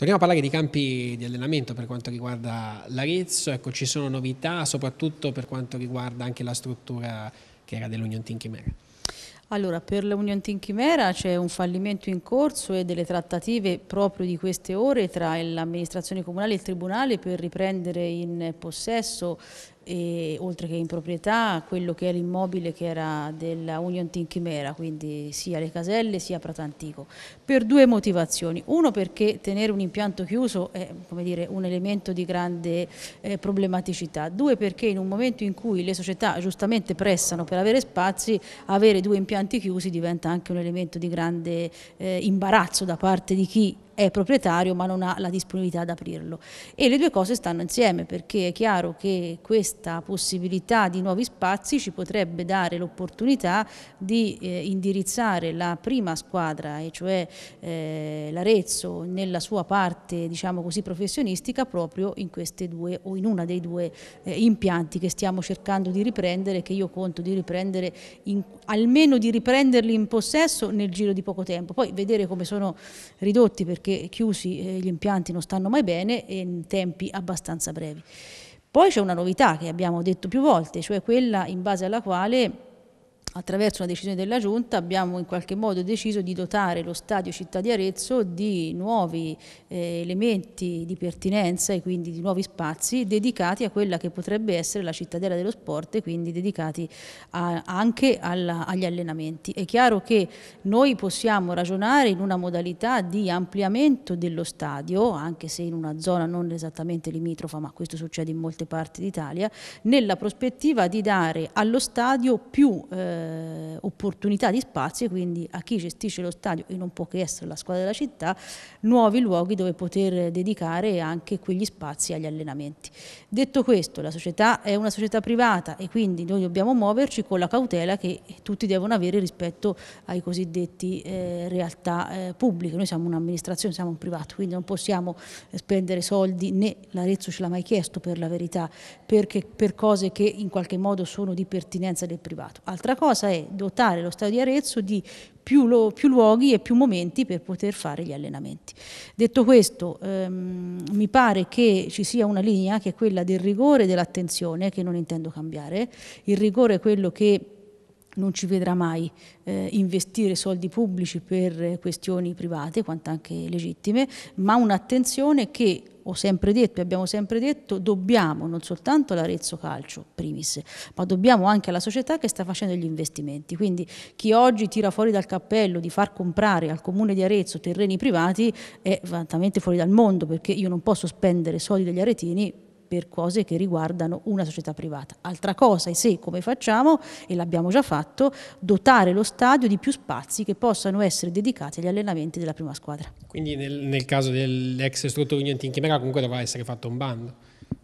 Torniamo a parlare di campi di allenamento per quanto riguarda l'Arezzo, ecco, ci sono novità soprattutto per quanto riguarda anche la struttura che era dell'Union Team Chimera. Allora, per l'Union Team Chimera c'è un fallimento in corso e delle trattative proprio di queste ore tra l'amministrazione comunale e il tribunale per riprendere in possesso e, oltre che in proprietà quello che è l'immobile che era della Union Team Chimera, quindi sia le caselle sia Prato Antico, per due motivazioni. Uno perché tenere un impianto chiuso è dire, un elemento di grande eh, problematicità, due perché in un momento in cui le società giustamente pressano per avere spazi, avere due impianti chiusi diventa anche un elemento di grande eh, imbarazzo da parte di chi è proprietario ma non ha la disponibilità ad aprirlo. E le due cose stanno insieme perché è chiaro che questa possibilità di nuovi spazi ci potrebbe dare l'opportunità di eh, indirizzare la prima squadra, e cioè eh, l'Arezzo, nella sua parte diciamo così professionistica proprio in queste due o in una dei due eh, impianti che stiamo cercando di riprendere, che io conto di riprendere, in, almeno di riprenderli in possesso nel giro di poco tempo. Poi vedere come sono ridotti perché perché chiusi eh, gli impianti non stanno mai bene e in tempi abbastanza brevi. Poi c'è una novità che abbiamo detto più volte, cioè quella in base alla quale attraverso una decisione della Giunta abbiamo in qualche modo deciso di dotare lo Stadio Città di Arezzo di nuovi eh, elementi di pertinenza e quindi di nuovi spazi dedicati a quella che potrebbe essere la cittadella dello sport e quindi dedicati a, anche alla, agli allenamenti. È chiaro che noi possiamo ragionare in una modalità di ampliamento dello stadio, anche se in una zona non esattamente limitrofa, ma questo succede in molte parti d'Italia, nella prospettiva di dare allo stadio più eh, eh, opportunità di spazio e quindi a chi gestisce lo stadio e non può che essere la squadra della città, nuovi luoghi dove poter dedicare anche quegli spazi agli allenamenti. Detto questo, la società è una società privata e quindi noi dobbiamo muoverci con la cautela che tutti devono avere rispetto ai cosiddetti eh, realtà eh, pubbliche. Noi siamo un'amministrazione, siamo un privato, quindi non possiamo spendere soldi, né l'Arezzo ce l'ha mai chiesto per la verità, perché, per cose che in qualche modo sono di pertinenza del privato. Altra cosa cosa è dotare lo Stadio di Arezzo di più, lo, più, luoghi e più momenti per poter fare gli allenamenti. Detto questo, ehm, mi pare che ci sia una linea che è quella del rigore e dell'attenzione, che non intendo cambiare. Il rigore è quello che non ci vedrà mai eh, investire soldi pubblici per questioni private, quanto anche legittime, ma un'attenzione che ho sempre detto e abbiamo sempre detto dobbiamo non soltanto all'Arezzo Calcio, primis, ma dobbiamo anche alla società che sta facendo gli investimenti. Quindi chi oggi tira fuori dal cappello di far comprare al comune di Arezzo terreni privati è veramente fuori dal mondo perché io non posso spendere soldi degli aretini per cose che riguardano una società privata. Altra cosa è se, come facciamo, e l'abbiamo già fatto, dotare lo stadio di più spazi che possano essere dedicati agli allenamenti della prima squadra. Quindi nel, nel caso dell'ex struttura Union Team Chimera comunque dovrà essere fatto un bando,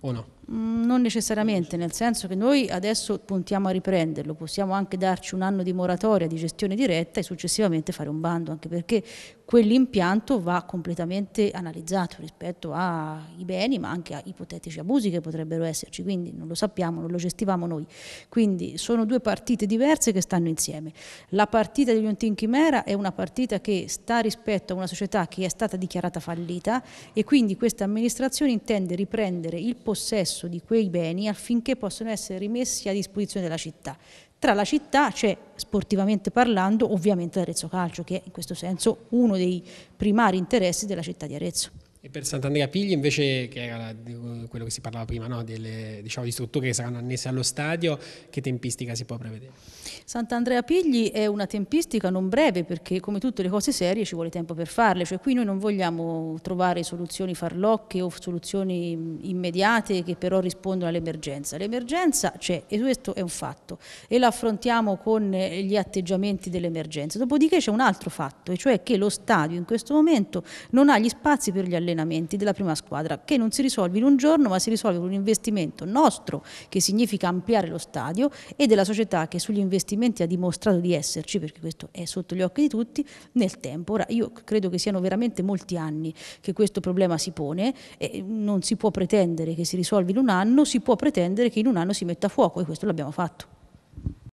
o no? Mm, non necessariamente, nel senso che noi adesso puntiamo a riprenderlo, possiamo anche darci un anno di moratoria di gestione diretta e successivamente fare un bando, anche perché quell'impianto va completamente analizzato rispetto ai beni ma anche a ipotetici abusi che potrebbero esserci, quindi non lo sappiamo, non lo gestivamo noi. Quindi sono due partite diverse che stanno insieme. La partita di Liontin Chimera è una partita che sta rispetto a una società che è stata dichiarata fallita e quindi questa amministrazione intende riprendere il possesso di quei beni affinché possano essere rimessi a disposizione della città. Tra la città c'è, sportivamente parlando, ovviamente l'Arezzo Calcio, che è in questo senso uno dei primari interessi della città di Arezzo. E per Sant'Andrea Pigli invece, che era quello che si parlava prima, no? Delle, diciamo, di strutture che saranno annesse allo stadio, che tempistica si può prevedere? Sant'Andrea Pigli è una tempistica non breve perché come tutte le cose serie ci vuole tempo per farle, cioè qui noi non vogliamo trovare soluzioni farlocche o soluzioni immediate che però rispondono all'emergenza. L'emergenza c'è e questo è un fatto e la affrontiamo con gli atteggiamenti dell'emergenza. Dopodiché c'è un altro fatto, e cioè che lo stadio in questo momento non ha gli spazi per gli allenamenti allenamenti della prima squadra, che non si risolve in un giorno ma si risolve con un investimento nostro, che significa ampliare lo stadio, e della società che sugli investimenti ha dimostrato di esserci, perché questo è sotto gli occhi di tutti, nel tempo. Ora io credo che siano veramente molti anni che questo problema si pone e non si può pretendere che si risolva in un anno, si può pretendere che in un anno si metta a fuoco e questo l'abbiamo fatto.